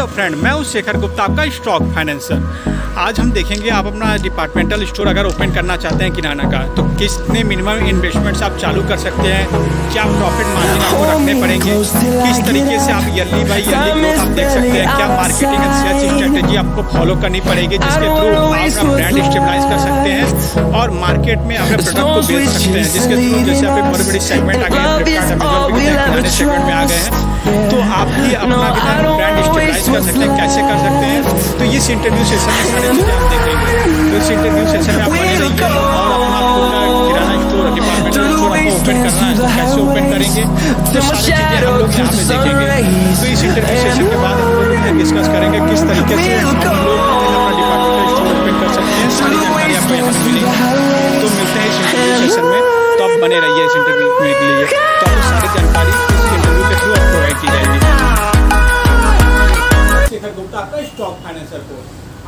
Hello friend मैं हूँ शेखर गुप्ता, आपका स्टॉक फाइनेंसर आज हम देखेंगे आप अपना डिपार्टमेंटल स्टोर अगर ओपन करना चाहते हैं किराना का तो कितने मिनिमम इन्वेस्टमेंट्स आप चालू कर सकते हैं? क्या प्रॉफिट मार्जिन आपको रखने पड़ेंगे? किस तरीके से आप ईयरली बाई ईयरली ग्रोथ आप देख सकते हैं? क्या मार्केटिंग स्ट्रेटेजी आपको फॉलो करनी पड़ेगी जिसके थ्रू आप अपना ब्रांड स्टेबलाइज कर सकते हैं? और मार्केट में अपने प्रोडक्ट को बेच सकते हैं, जिसके थ्रू जैसे आप बड़े बड़े सेगमेंट आ गए सेगमेंट में आ गए हैं। तो आप भी अपना ब्रांड स्टेबलाइज कर सकते हैं कैसे कर सकते हैं? तो इस इंटरव्यू सेशन में सारी चीज़ें हम देखेंगे। तो इस इंटरव्यू सेशन में आप बने रहिए और अपना पूरा किराना स्टोर डिपार्टमेंटल स्टोर आपको ओपन करना है तो कैसे ओपन करेंगे तो सारी चीज़ें हम लोग यहाँ पे देखेंगे। तो इस इंटरव्यू सेशन के बाद हम लोग डिस्कस करेंगे किस तरीके से हम लोग अपना डिपार्टमेंटल स्टोर ओपन कर सकते हैं। सारी जानकारी आपको यहाँ मिलेगी। तो मिलते हैं इस इंटरव्यू सेशन में। तो आप बने रहिए इस इंटरव्यू के लिए। शेखर गुप्ता, आपका स्टॉक फाइनेंसर को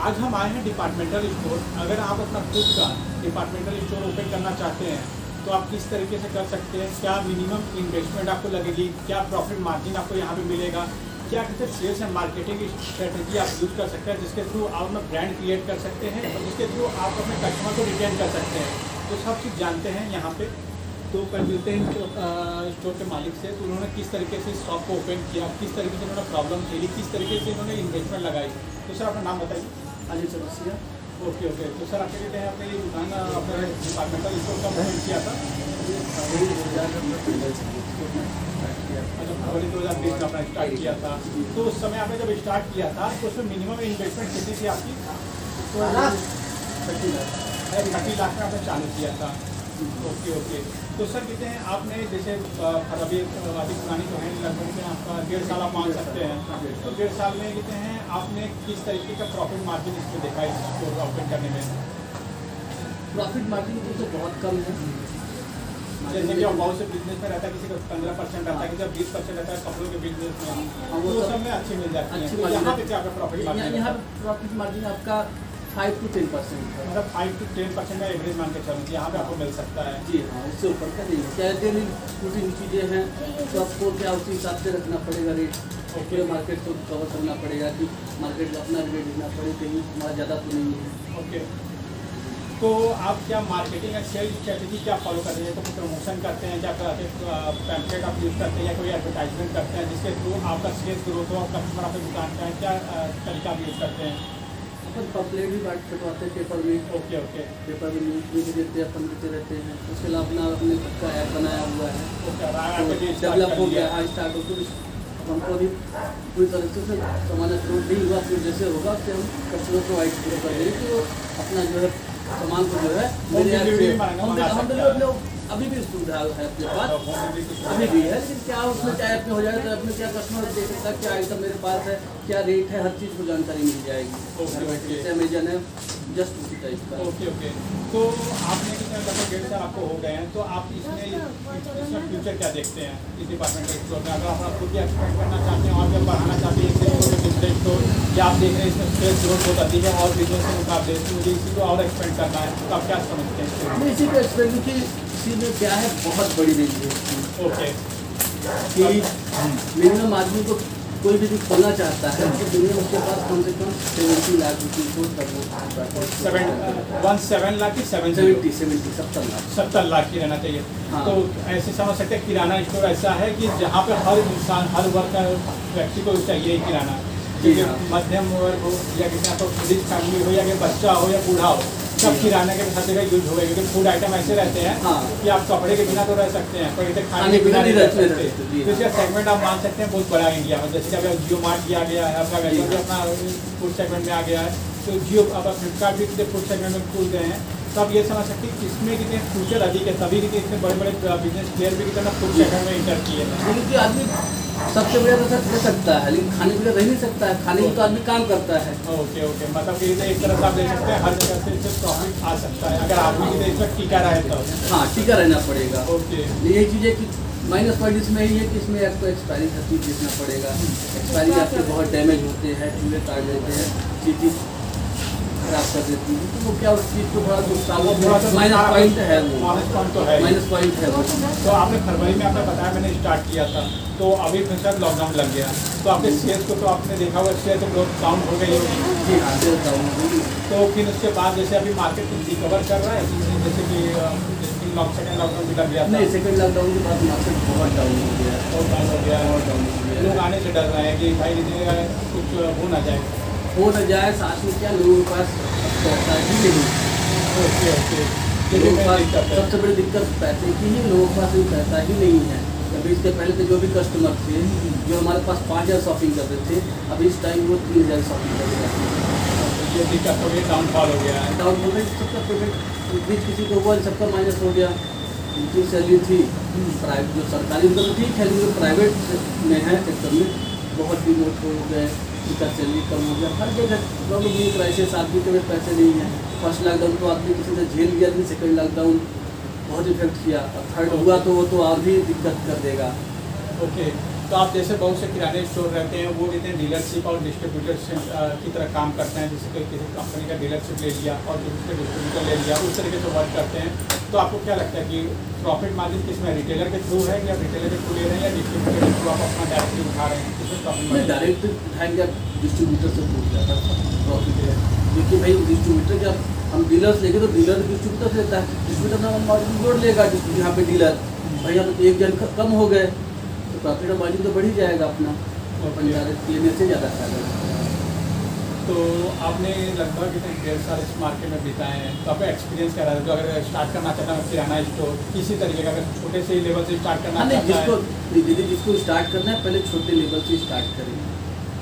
आज हम आए हैं डिपार्टमेंटल स्टोर अगर आप अपना खुद का डिपार्टमेंटल स्टोर ओपन करना चाहते हैं तो आप किस तरीके से कर सकते हैं? क्या मिनिमम इन्वेस्टमेंट आपको लगेगी? क्या प्रॉफिट मार्जिन आपको यहाँ पे मिलेगा? क्या कहते हैं सेल्स एंड मार्केटिंग स्ट्रेटेजी आप यूज़ कर सकते हैं, जिसके थ्रू आप अपना ब्रांड क्रिएट कर सकते हैं और जिसके थ्रू आप अपने कस्टमर को रिटेन कर सकते हैं? तो सब चीज़ जानते हैं यहाँ पे। तो कल मिलते हैं स्टोर के मालिक से तो उन्होंने किस तरीके से शॉप को ओपन किया किस तरीके से उन्होंने प्रॉब्लम झेली किस तरीके से उन्होंने इन्वेस्टमेंट लगाई? तो सर अपना नाम बताइए। अजय चौरसिया। ओके ओके तो सर आपके कहते हैं आपने ये दुकान अपने डिपार्टमेंटल स्टोर का ओपन किया था? अच्छा फरवरी दो हज़ार बीस का अपना स्टार्ट किया था। तो उस समय आपने जब स्टार्ट किया था तो उसमें मिनिमम इन्वेस्टमेंट कितनी थी आपकी? थर्टी लाख। थर्टी लाख में आपने चालू किया था। Okay okay. तो सर कहते हैं आपने जैसे अभी अभी पुरानी जो है लगभग में आपका डेढ़ साल आप मान सकते हैं। तो डेढ़ साल में कहते हैं आपने किस तरीके का प्रॉफिट मार्जिन इसमें देखा इस स्टोर का ओपन करने में? प्रॉफिट मार्जिन तो बहुत कम है। जैसे कि बहुत से बिज़नेस में रहता है किसी का पंद्रह परसेंट रहता है किसी का बीस परसेंट रहता है कपड़ों के बिज़नेस में वो सब में अच्छी मिल जाती है। तो यहाँ पे क्या प्रॉफिट मार्जिन यहाँ प्रॉफिट मार्जिन आपका फाइव टू टेन परसेंट मतलब फाइव टू टेन परसेंट का एवरेज मान के चलूँ यहाँ पे आपको मिल सकता है। जी हाँ उससे ऊपर का नहीं है। क्या डेली रूटीन चीज़ें हैं तो आपको क्या उसी हिसाब से रखना पड़ेगा रेट पूरे मार्केट को कवर करना पड़ेगा कि मार्केट का अपना रेट देना पड़े कहीं हमारा ज़्यादा तो नहीं है। ओके तो आप क्या मार्केटिंग एंड सेल स्ट्रेटेजी क्या फॉलो करते हैं? तो कोई प्रमोशन करते हैं या पैम्पलेट आप यूज़ करते हैं या कोई एडवर्टाइजमेंट करते हैं जिसके थ्रू आपका सेल्स ग्रोथ हो कस्टमर आपकी दुकान का है क्या तरीका आप यूज़ करते हैं? अपन पम्पलेट भी बांट हैं पेपर में। ओके ओके पेपर में न्यूज़ भी देते हैं अपन देते रहते हैं। उसके अलावा अपना अपने खुद का ऐप बनाया हुआ है। जो डेवलप हो गया। स्टार्ट हो तो हमको भी पूरी तरीके से सामान अपलोड नहीं हुआ फिर जैसे होगा फिर हम कस्टमर प्रोवाइड कर देंगे कि वो अपना जो है सामान को जो है हम। अपने अभी भी सुविधा है अपने पास की अभी भी है लेकिन क्या उसमें चाहे अपने हो जाए तो अपने क्या कस्टमर देख सकता है क्या आइटम मेरे पास है क्या रेट है हर चीज़ को जानकारी मिल जाएगी। अमेजन है जस्ट उसी टाइप का। ओके ओके तो आपने कितने लगभग डेढ़ साल आपको हो गए हैं तो आप इसमें इसमें फ्यूचर क्या देखते हैं? इस डिपार्टमेंटल स्टोर में अगर आप खुद ही एक्सपेंड करना चाहते हैं और जब बढ़ाना चाहते हैं बिज़नेस स्टोर या आप देख रहे हैं इसमें सेल्स ग्रोथ बहुत अधिक है और बिज़नेस के मुकाबले तो मुझे इसी को और एक्सपेंड करना है तो आप क्या समझते हैं? इसी पे एक्सपेक्ट की इसी में क्या है? बहुत बड़ी रेंज है ओके कि मिनिमम आदमी को कोई भी खोलना चाहता है तो मिनिमम उसके पास कम से कम सेवेंटी लाख रुपये को करना सेवन वन सेवन लाख की सेवन सेवेंटी सेवेंटी सत्तर लाख सत्तर लाख की रहना चाहिए। हाँ। तो ऐसे समझ सकते हैं किराना स्टोर ऐसा है कि जहाँ पे हर इंसान हर वर्ग का व्यक्ति को चाहिए किराना। हाँ। मध्यम वर्ग हो या किसी को रिच फैमिली हो या बच्चा हो या बूढ़ा हो। सब किराने के साथ यूज़ होगा क्योंकि फ़ूड आइटम ऐसे रहते हैं हाँ। कि आप कपड़े के बिना तो रह सकते हैं पर इधर खाने के बिना नहीं रह सकते। तो इसका सेगमेंट आप मान सकते हैं बहुत बड़ा इंडिया में। जैसे कि अभी जियो मार्ट किया गया है आपका वैसा भी अपना फ़ूड सेगमेंट में आ गया है तो जियो अब फ्लिपकार्ट भी कितने फ़ूड सेगमेंट में खुल गए हैं तो आप ये समझ सकते हैं कि इसमें कितने फ्यूचर अधिक है तभी कितने इतने बड़े बड़े बिज़नेस प्लेयर भी कितना फ़ूड सेगमेंट में इंटर किए हैं। आदमी सबसे बढ़िया तो सर रह सकता है लेकिन खाने के रह नहीं सकता है। खाने में तो आदमी काम करता है। Okay okay. मतलब कि एक तरह से आप ले सकते हैं हर जगह से इससे प्रॉफिट आ सकता है। अगर आदमी की इसमें टीका रहे तो। हाँ टीका रहना पड़ेगा। ओके। यही चीज़ है कि माइनस पॉइंट इसमें यही है कि इसमें आपको एक्सपायरी हर चीज़ देखना पड़ेगा। एक्सपायरी आपके बहुत डैमेज होते हैं चूल्हे काट देते हैं चीज़ खराब कर देती है। तो वो क्या उस चीज़ को थोड़ा माइनस पॉइंट है वो। माइनस पॉइंट तो है है। वो। तो आपने फरवरी में आपने बताया मैंने स्टार्ट किया था। तो अभी फिर शायद लॉकडाउन लग गया। तो आपके सेल्स को तो आपने देखा होगा शेयर तो ग्रोथ डाउन हो गई होगी। जी हाँ सेल डाउन हो गई। तो फिर उसके बाद जैसे अभी मार्केट रिकवर कर रहा है? जैसे कि सेकेंड लॉकडाउन भी लग गया था। नहीं सेकंड लॉकडाउन के बाद मार्केट बहुत डाउन हो गया। और डाउन हो गया। बहुत डाउन हो गया। लोग आने से डर रहे हैं कि भाई कुछ हो ना जाए। हो न जाए साथ में क्या लोगों के पास पैसा ही नहीं। Okay okay. सबसे बड़ी दिक्कत पैसे की ही लोगों के पास पैसा ही नहीं है। अभी इसके पहले तो जो भी कस्टमर थे जो हमारे पास पाँच हज़ार शॉपिंग करते थे अभी इस टाइम वो तीन हज़ार शॉपिंग करते रहे हैं। ये दिक्कत हो डाउनफॉल हो गया। है डाउन हो गई सबका पेमेंट बीच किसी को हुआ सबका माइनस हो गया। उनकी सैलरी थी प्राइवेट जो सरकारी उनका तो ठीक है लेकिन प्राइवेट में है सेक्टर में बहुत ही डिमोट हो गए। उनका सैलरी कम हो गया। हर जगह ये क्राइसिस आदमी के पास पैसे नहीं है। फ़र्स्ट लॉकडाउन तो आदमी किसी से झेल गया लेकिन सेकेंड लॉकडाउन बहुत इफ़ेक्ट किया। और थर्ड हुआ तो वो तो और भी दिक्कत कर देगा। ओके तो आप जैसे बहुत से किराने स्टोर रहते हैं वो कहते हैं डीलरशिप और डिस्ट्रीब्यूटरशिप की तरह काम करते हैं जैसे कोई किसी कंपनी का डीलरशिप ले लिया और दूसरे डिस्ट्रीब्यूटर ले लिया उस तरीके से वर्क करते हैं। तो आपको क्या लगता है कि प्रॉफिट मार्जिन किसमें रिटेलर के थ्रू है या रिटेलर के थ्रू ले रहे हैं या डिस्ट्रीब्यूटर के थ्रू आप अपना डायरेक्टली उठा रहे हैं? किसमें प्रॉफिट डायरेक्ट उठाएँगे आप डिस्ट्रीब्यूटर से पूछ जाता प्रॉफिट है। क्योंकि भाई डिस्ट्रीब्यूटर जब हम डीलर लेंगे तो डीलर डिस्ट्रीब्यूटर से लेता है। डिस्ट्रीब्यूटर अपना मार्जिन जोड़ लेगा यहाँ पे डीलर भाई हम एक जन कम हो गए तो प्रॉफिट और मार्जिन तो बढ़ ही जाएगा अपना। अपन डायरेक्ट लेने से ज़्यादा फ़ायदा तो आपने लगभग इतने डेढ़ साल इस मार्केट में बिताए हैं। तो आपका एक्सपीरियंस क्या रहा? है जो अगर स्टार्ट करना चाहता है किराना स्टोर किसी तरीके का अगर छोटे से ही लेवल से स्टार्ट करना हाँ चाहता जिसको दीदी जिसको स्टार्ट करना है पहले छोटे लेवल से स्टार्ट करें।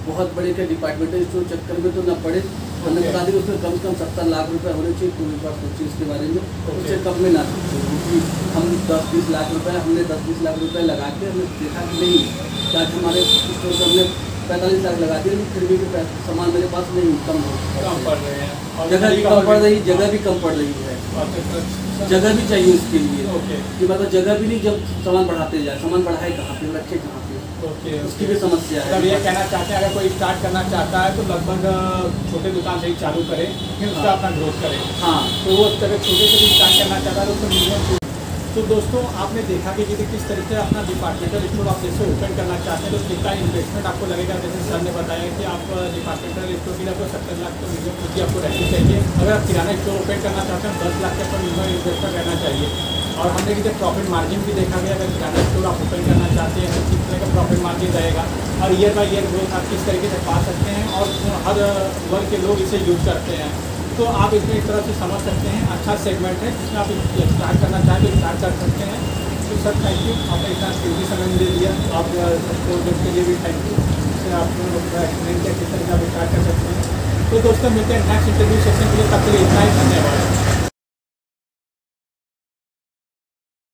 बहुत बड़े के डिपार्टमेंटल स्टोर चक्कर में तो ना पड़े। Okay. बता दी उसमें कम से कम सत्तर लाख रुपए होने चाहिए कोई बार सोचिए इसके बारे में। उससे कम में ना सोचिए क्योंकि हम दस बीस लाख रुपए हमने दस बीस लाख रुपए लगा के हमने देखा कि नहीं ताकि हमारे स्टोर पर हमने पैंतालीस लाख लगा दिए फिर भी सामान मेरे पास नहीं कम हो कम पड़ रहे हैं। जगह भी कम पड़ रही जगह भी कम पड़ रही है। तो- जगह भी चाहिए उसके लिए। कि मतलब जगह भी नहीं जब सामान बढ़ाते जाए सामान बढ़ाए कहाँ पे रखे कहाँ पे। ओके उसकी भी समस्या मतलब ये है कहना चाहते हैं अगर कोई स्टार्ट करना चाहता है तो लगभग छोटे दुकान से ही चालू करे फिर उसका हाँ। अपना ग्रोथ करे। हाँ। तो वो अगर छोटे से भी स्टार्ट करना चाहता है तो उसको तो दोस्तों, आपने देखा कि कि किस तरीके से अपना डिपार्टमेंटल स्टोर आप जैसे ओपन करना चाहते हैं तो कितना इन्वेस्टमेंट आपको लगेगा? जैसे सर ने बताया कि आप डिपार्टमेंटल स्टोर के लिए आपको सत्तर लाख तो मिनिमम पूंजी आपको रहनी चाहिए। अगर आप किराना स्टोर ओपन करना चाहते हैं, दस लाख के मिनिमम इन्वेस्टमेंट रहना चाहिए। और हमने कि प्रॉफिट मार्जिन भी देखा गया, अगर किराना स्टोर आप ओपन करना चाहते हैं किस तरह का प्रॉफिट मार्जिन रहेगा। और ईयर बाई ईयर ग्रोथ आप किस तरीके से पा सकते हैं और हर वर्ग के लोग इसे यूज़ करते हैं। तो आप इसमें एक तरह से समझ सकते हैं अच्छा सेगमेंट है, जिसमें आप स्टार्ट करना चाहें तो स्टार्ट कर सकते हैं। तो सर थैंक यू आपने इतना कीमती समय दे दिया आप सबको के लिए भी थैंक यू इससे आपने एक्सप्लेन किया किस तरह से आप स्टार्ट कर सकते हैं। तो दोस्तों, मिलते हैं नेक्स्ट इंटरव्यू सेशन के लिए। तब तक इतना ही। धन्यवाद।